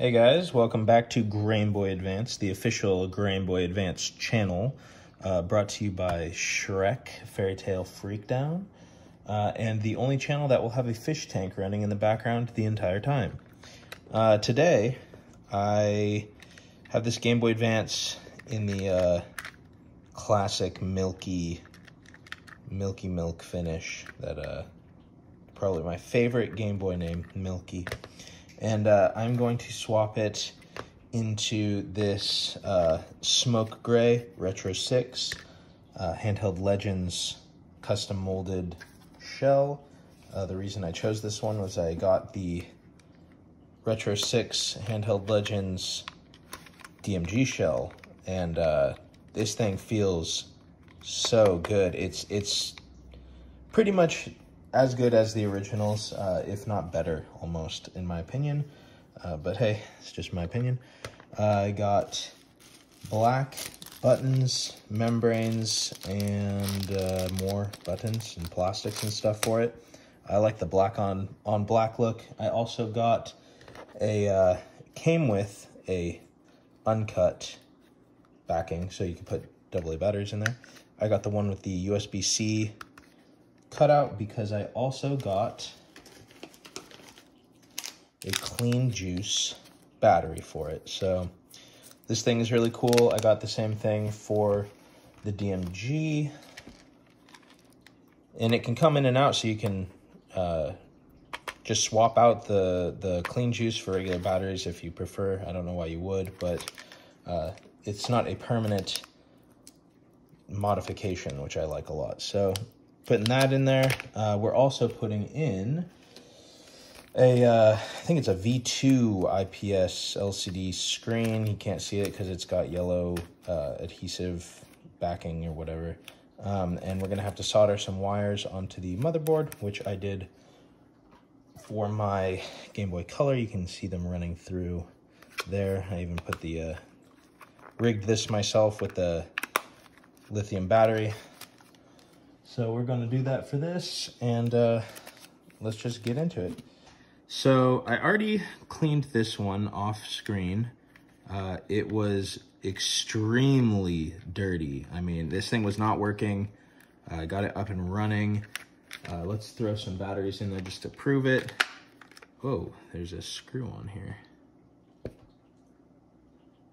Hey guys, welcome back to Game Boy Advance, the official Game Boy Advance channel, uh, brought to you by Shrek Fairy Tale Freakdown, uh, and the only channel that will have a fish tank running in the background the entire time. Uh, today, I have this Game Boy Advance in the uh, classic milky, milky milk finish that uh, probably my favorite Game Boy name, Milky and uh, I'm going to swap it into this uh, Smoke Gray Retro 6 uh, Handheld Legends custom molded shell. Uh, the reason I chose this one was I got the Retro 6 Handheld Legends DMG shell, and uh, this thing feels so good. It's it's pretty much as good as the originals, uh, if not better, almost, in my opinion. Uh, but hey, it's just my opinion. Uh, I got black buttons, membranes, and uh, more buttons and plastics and stuff for it. I like the black on, on black look. I also got a, uh, came with a uncut backing, so you can put AA batteries in there. I got the one with the USB-C cutout because I also got a clean juice battery for it. So this thing is really cool. I got the same thing for the DMG. And it can come in and out so you can uh, just swap out the, the clean juice for regular batteries if you prefer. I don't know why you would, but uh, it's not a permanent modification, which I like a lot. So putting that in there. Uh, we're also putting in a, uh, I think it's a V2 IPS LCD screen. You can't see it because it's got yellow uh, adhesive backing or whatever. Um, and we're gonna have to solder some wires onto the motherboard, which I did for my Game Boy Color. You can see them running through there. I even put the, uh, rigged this myself with the lithium battery. So we're going to do that for this, and uh, let's just get into it. So I already cleaned this one off screen. Uh, it was extremely dirty. I mean, this thing was not working. I uh, got it up and running. Uh, let's throw some batteries in there just to prove it. Oh, there's a screw on here.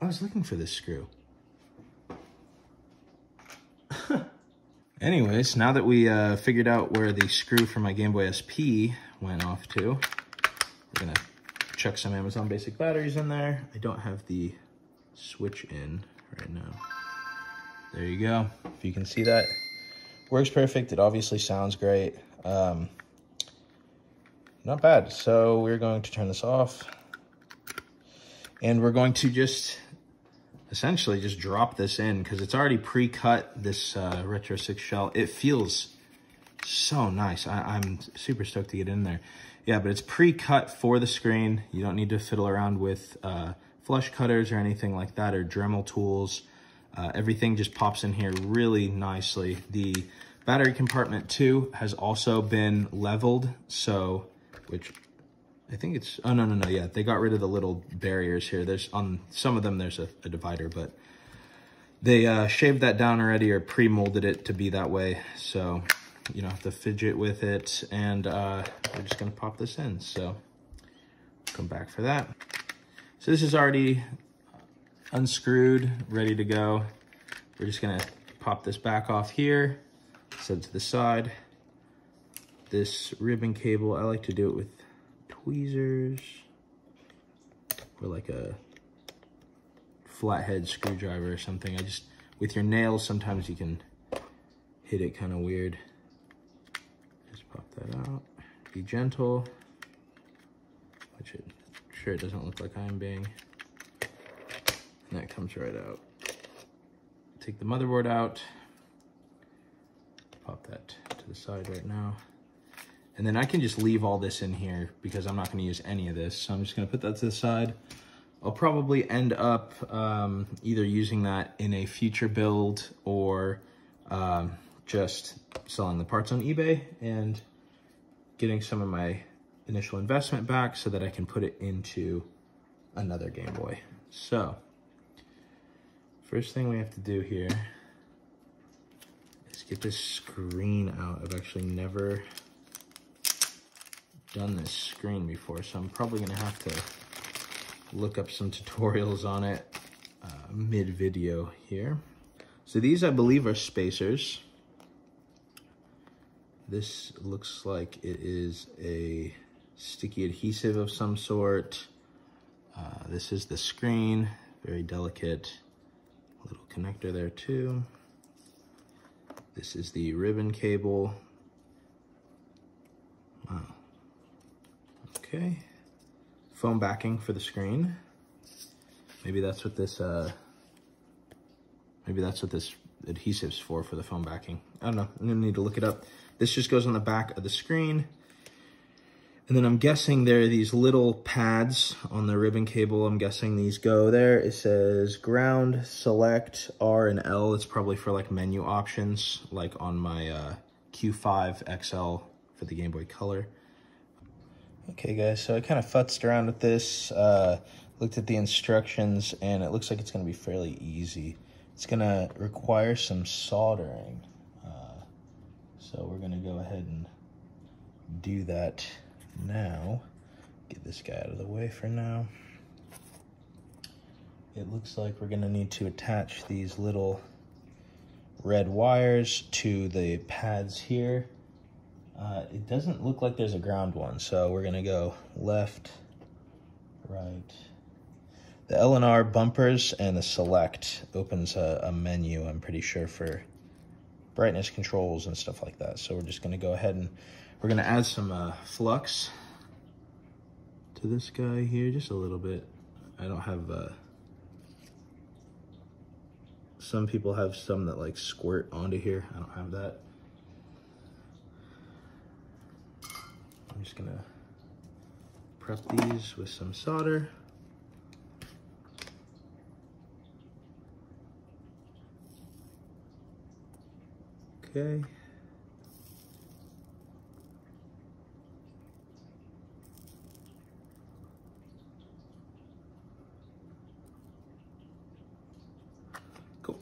I was looking for this screw. Anyways, now that we uh, figured out where the screw for my Game Boy SP went off to, we're gonna chuck some Amazon Basic batteries in there. I don't have the switch in right now. There you go. If you can see that, works perfect. It obviously sounds great. Um, not bad. So we're going to turn this off. And we're going to just essentially just drop this in because it's already pre-cut this uh, Retro 6 shell. It feels so nice. I, am super stoked to get in there. Yeah, but it's pre-cut for the screen. You don't need to fiddle around with uh, flush cutters or anything like that or Dremel tools. Uh, everything just pops in here really nicely. The battery compartment too has also been leveled, so, which I think it's, oh, no, no, no, yeah. They got rid of the little barriers here. There's, on some of them, there's a, a divider, but they uh, shaved that down already or pre-molded it to be that way. So you don't have to fidget with it. And uh, we're just gonna pop this in. So come back for that. So this is already unscrewed, ready to go. We're just gonna pop this back off here, set it to the side. This ribbon cable, I like to do it with tweezers or like a flathead screwdriver or something. I just, with your nails, sometimes you can hit it kind of weird. Just pop that out. Be gentle, which it sure it doesn't look like I'm being. And that comes right out. Take the motherboard out. Pop that to the side right now. And then I can just leave all this in here because I'm not gonna use any of this. So I'm just gonna put that to the side. I'll probably end up um, either using that in a future build or um, just selling the parts on eBay and getting some of my initial investment back so that I can put it into another Game Boy. So, first thing we have to do here is get this screen out. I've actually never done this screen before, so I'm probably gonna have to look up some tutorials on it uh, mid-video here. So these, I believe, are spacers. This looks like it is a sticky adhesive of some sort. Uh, this is the screen, very delicate little connector there too. This is the ribbon cable. Okay. Foam backing for the screen. Maybe that's what this, uh, maybe that's what this adhesive's for, for the foam backing. I don't know, I'm gonna need to look it up. This just goes on the back of the screen. And then I'm guessing there are these little pads on the ribbon cable. I'm guessing these go there. It says ground, select, R and L. It's probably for like menu options, like on my uh, Q5 XL for the Game Boy Color. Okay guys, so I kind of futzed around with this, uh, looked at the instructions, and it looks like it's gonna be fairly easy. It's gonna require some soldering. Uh, so we're gonna go ahead and do that now. Get this guy out of the way for now. It looks like we're gonna need to attach these little red wires to the pads here. Uh, it doesn't look like there's a ground one, so we're gonna go left, right. The L&R bumpers and the select opens a, a menu, I'm pretty sure, for brightness controls and stuff like that. So we're just gonna go ahead and we're gonna add some uh, flux to this guy here, just a little bit. I don't have, uh, some people have some that like squirt onto here. I don't have that. Just gonna prep these with some solder. Okay. Cool.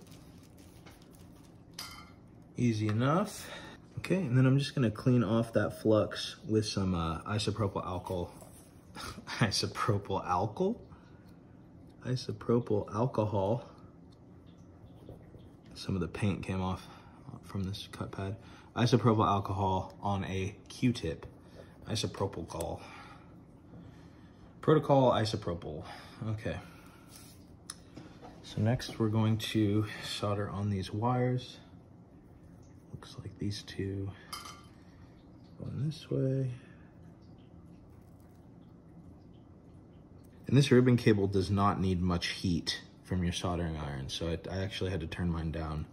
Easy enough. Okay, and then I'm just gonna clean off that flux with some uh, isopropyl alcohol. isopropyl alcohol? Isopropyl alcohol. Some of the paint came off from this cut pad. Isopropyl alcohol on a Q-tip. Isopropyl gall. Protocol isopropyl. Okay. So next we're going to solder on these wires. Looks like these two going this way. And this ribbon cable does not need much heat from your soldering iron. So I, I actually had to turn mine down.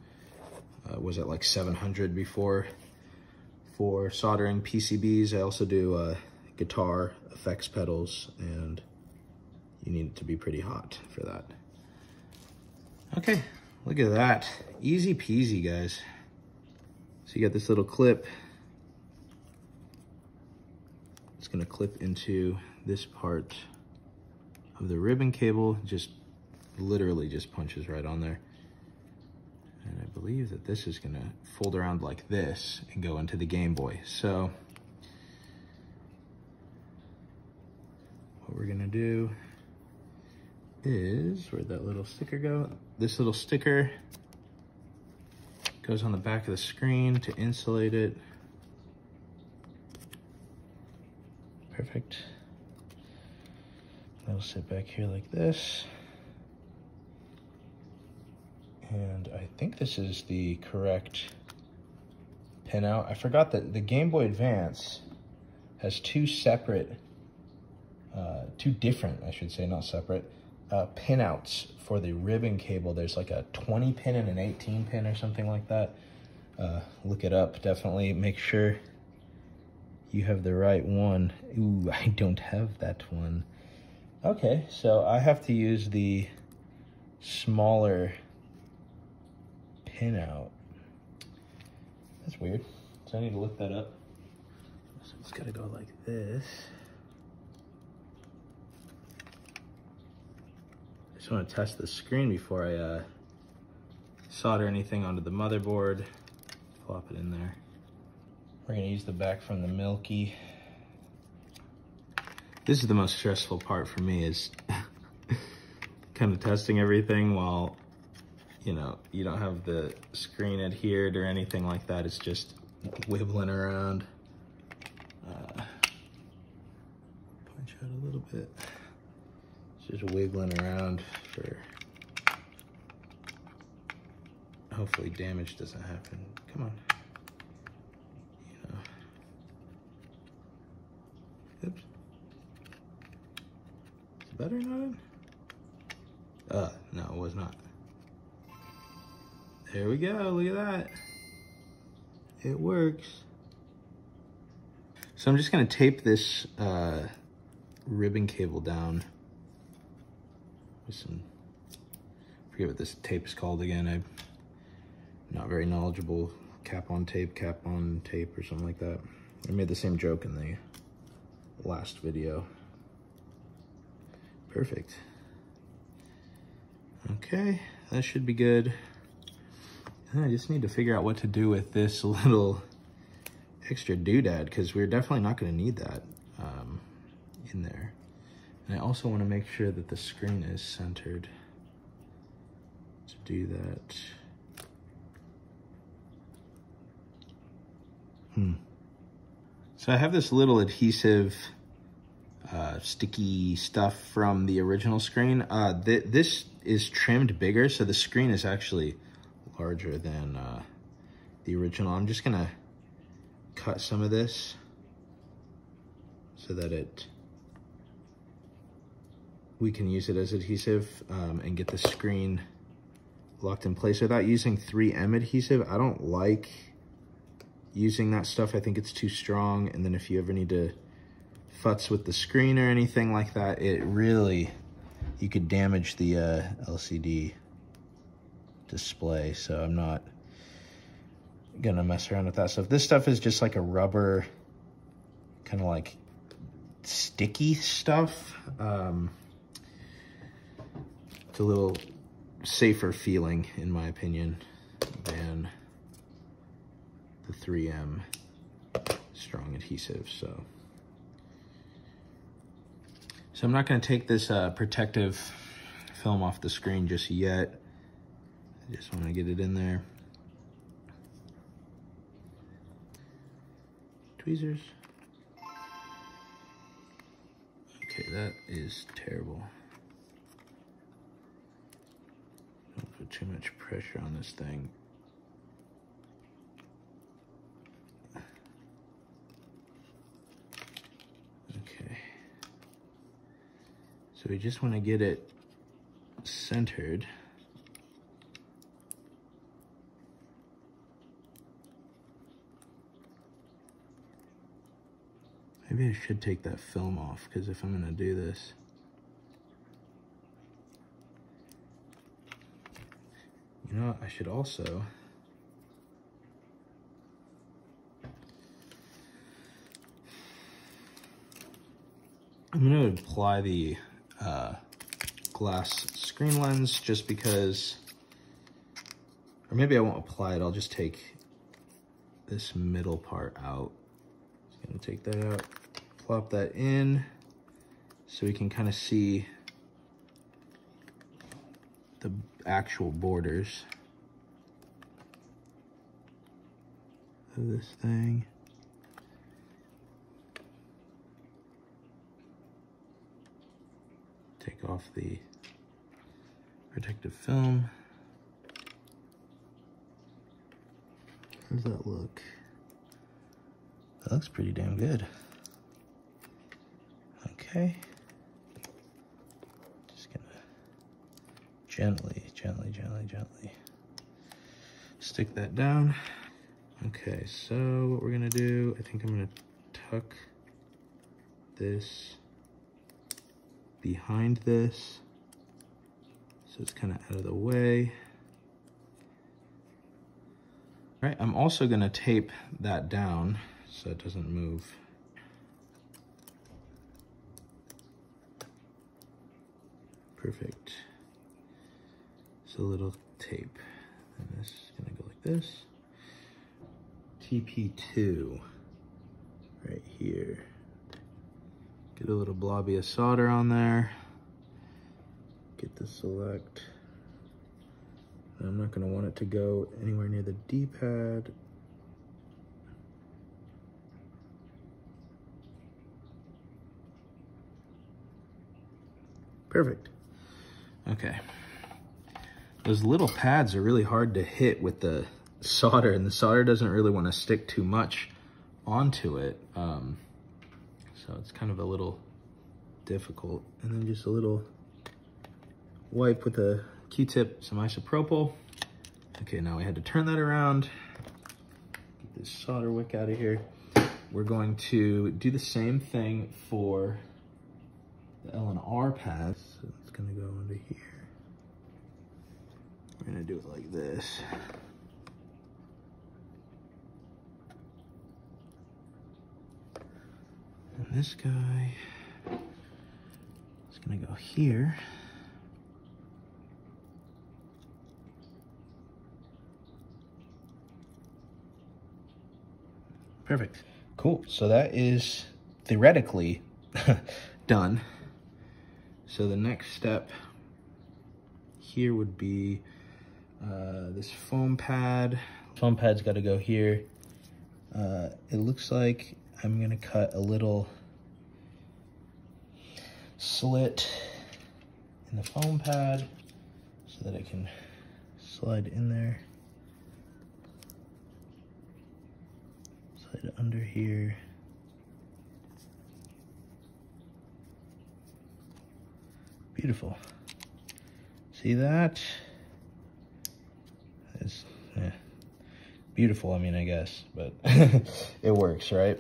Uh, was at like 700 before for soldering PCBs. I also do uh, guitar effects pedals and you need it to be pretty hot for that. Okay, look at that. Easy peasy, guys. So you got this little clip. It's gonna clip into this part of the ribbon cable. Just literally just punches right on there. And I believe that this is gonna fold around like this and go into the Game Boy. So what we're gonna do is, where'd that little sticker go? This little sticker goes on the back of the screen to insulate it. Perfect. That'll sit back here like this. And I think this is the correct pinout. I forgot that the Game Boy Advance has two separate, uh, two different, I should say, not separate, uh, pinouts for the ribbon cable. There's like a 20 pin and an 18 pin or something like that. Uh, look it up, definitely make sure you have the right one. Ooh, I don't have that one. Okay, so I have to use the smaller pin out. That's weird. So I need to look that up. So it's gotta go like this. Just want to test the screen before I uh, solder anything onto the motherboard. Plop it in there. We're gonna use the back from the Milky. This is the most stressful part for me is kind of testing everything while, you know, you don't have the screen adhered or anything like that. It's just wibbling around. Uh, punch out a little bit. Just wiggling around for hopefully damage doesn't happen. Come on. Know. Oops. Is better not in? Uh, no, it was not. There we go, look at that. It works. So I'm just gonna tape this uh, ribbon cable down with some, I forget what this tape is called again. I'm not very knowledgeable. Kapton tape, Kapton tape or something like that. I made the same joke in the last video. Perfect. Okay, that should be good. I just need to figure out what to do with this little extra doodad because we're definitely not going to need that um, in there. And I also want to make sure that the screen is centered to do that. Hmm. So I have this little adhesive uh, sticky stuff from the original screen. Uh, th this is trimmed bigger, so the screen is actually larger than uh, the original. I'm just gonna cut some of this so that it we can use it as adhesive um, and get the screen locked in place without using 3M adhesive. I don't like using that stuff. I think it's too strong. And then if you ever need to futz with the screen or anything like that, it really, you could damage the uh, LCD display. So I'm not gonna mess around with that stuff. This stuff is just like a rubber, kind of like sticky stuff. Um, it's a little safer feeling, in my opinion, than the 3M strong adhesive. So, so I'm not going to take this uh, protective film off the screen just yet. I just want to get it in there. Tweezers. Okay, that is terrible. Don't put too much pressure on this thing. Okay. So we just want to get it centered. Maybe I should take that film off because if I'm going to do this, you know, I should also I'm going to apply the uh, glass screen lens just because, or maybe I won't apply it. I'll just take this middle part out. Just going to take that out, plop that in so we can kind of see the actual borders of this thing. take off the protective film. How does that look? That looks pretty damn good. Okay. Just gonna gently, gently, gently, gently stick that down. Okay, so what we're gonna do, I think I'm gonna tuck this behind this. So it's kind of out of the way. All right, I'm also gonna tape that down so it doesn't move. Perfect. It's a little tape. And this is gonna go like this. TP2, right here. Get a little blobby of solder on there. Get the select. I'm not gonna want it to go anywhere near the D-pad. Perfect. Okay. Those little pads are really hard to hit with the solder and the solder doesn't really want to stick too much onto it. Um, so it's kind of a little difficult. And then just a little wipe with a Q-tip, some isopropyl. Okay, now we had to turn that around. Get this solder wick out of here. We're going to do the same thing for the L and R pads. So it's gonna go under here. Gonna do it like this. And this guy is gonna go here. Perfect. Cool. So that is theoretically done. So the next step here would be uh, this foam pad. Foam pad's got to go here. Uh, it looks like I'm going to cut a little slit in the foam pad so that it can slide in there. Slide under here. Beautiful. See that? Yeah, beautiful, I mean, I guess, but it works, right?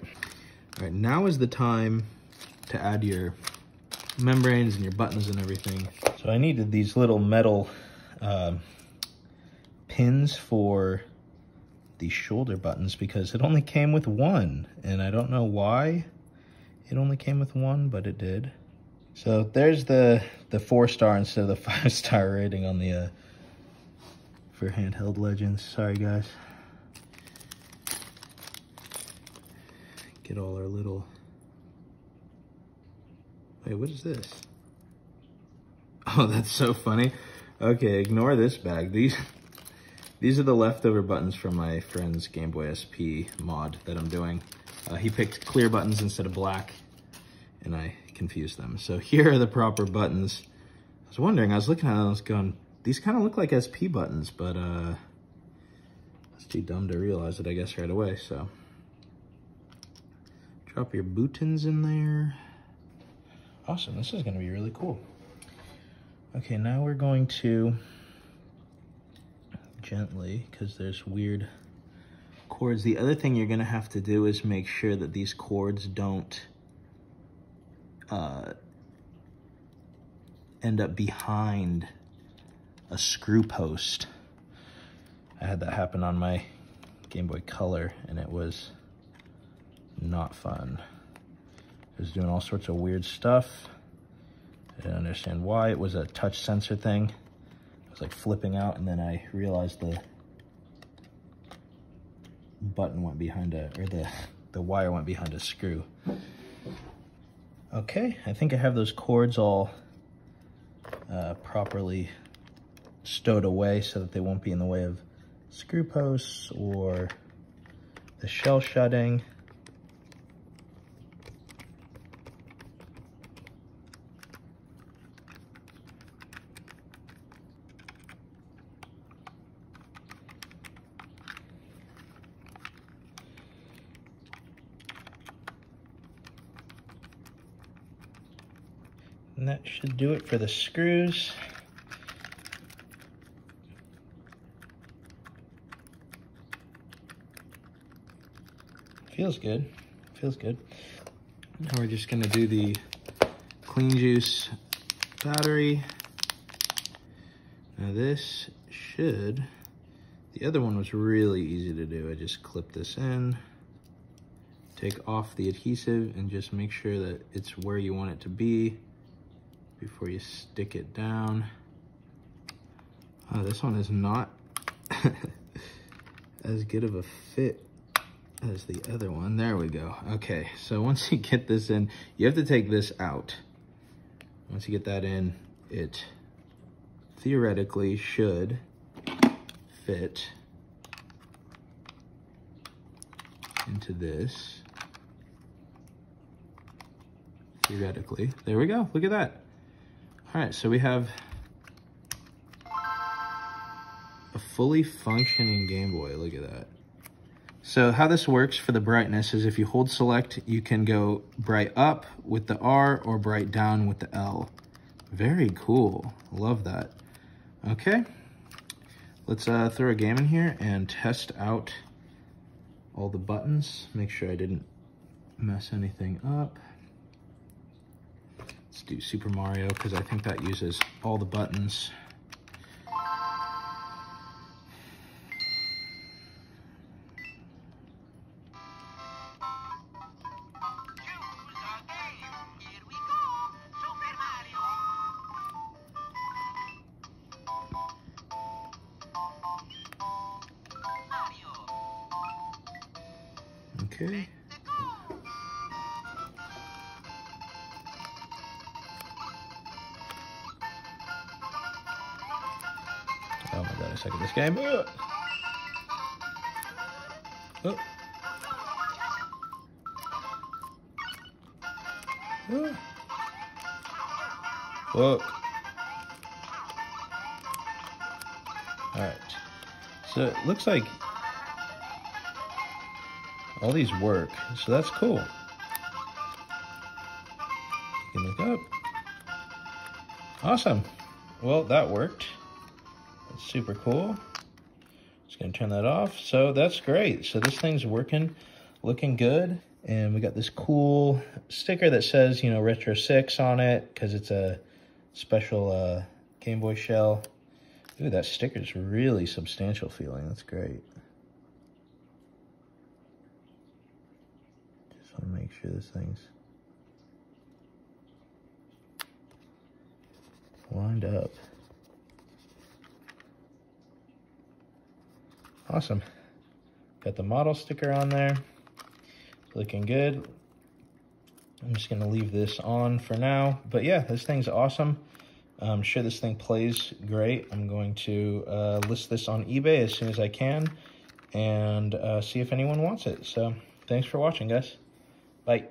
All right, now is the time to add your membranes and your buttons and everything. So I needed these little metal uh, pins for the shoulder buttons because it only came with one and I don't know why it only came with one, but it did. So there's the, the four star instead of the five star rating on the, uh, for Handheld Legends. Sorry guys. Get all our little, wait, what is this? Oh, that's so funny. Okay, ignore this bag. These, these are the leftover buttons from my friend's Game Boy SP mod that I'm doing. Uh, he picked clear buttons instead of black, and I confused them. So here are the proper buttons. I was wondering, I was looking at them, I was going, these kind of look like SP buttons, but uh, it's too dumb to realize it, I guess, right away, so. Drop your buttons in there. Awesome, this is gonna be really cool. Okay, now we're going to gently, because there's weird cords. The other thing you're gonna have to do is make sure that these cords don't uh, end up behind a screw post. I had that happen on my Game Boy Color and it was not fun. It was doing all sorts of weird stuff. I didn't understand why. It was a touch sensor thing. It was like flipping out and then I realized the button went behind a, or the, the wire went behind a screw. Okay, I think I have those cords all uh, properly stowed away so that they won't be in the way of screw posts or the shell shutting. And that should do it for the screws. Feels good, feels good. Now we're just gonna do the clean juice battery. Now this should, the other one was really easy to do. I just clip this in, take off the adhesive and just make sure that it's where you want it to be before you stick it down. Oh, this one is not as good of a fit as the other one. There we go. Okay, so once you get this in, you have to take this out. Once you get that in, it theoretically should fit into this. Theoretically. There we go. Look at that. All right, so we have a fully functioning Game Boy. Look at that. So how this works for the brightness is if you hold select, you can go bright up with the R or bright down with the L. Very cool. Love that. Okay. Let's uh, throw a game in here and test out all the buttons. Make sure I didn't mess anything up. Let's do Super Mario because I think that uses all the buttons. I suck at this game. Uh. Uh. Uh. Oh. Oh. Oh. Look. Alright. So it looks like all these work, so that's cool. You can look up. Awesome. Well, that worked. Super cool. Just gonna turn that off. So that's great. So this thing's working, looking good. And we got this cool sticker that says, you know, Retro 6 on it because it's a special uh, Game Boy shell. Ooh, that sticker's really substantial feeling. That's great. Just want to make sure this thing's lined up. Awesome. Got the model sticker on there. Looking good. I'm just going to leave this on for now. But yeah, this thing's awesome. I'm sure this thing plays great. I'm going to uh, list this on eBay as soon as I can and uh, see if anyone wants it. So thanks for watching, guys. Bye.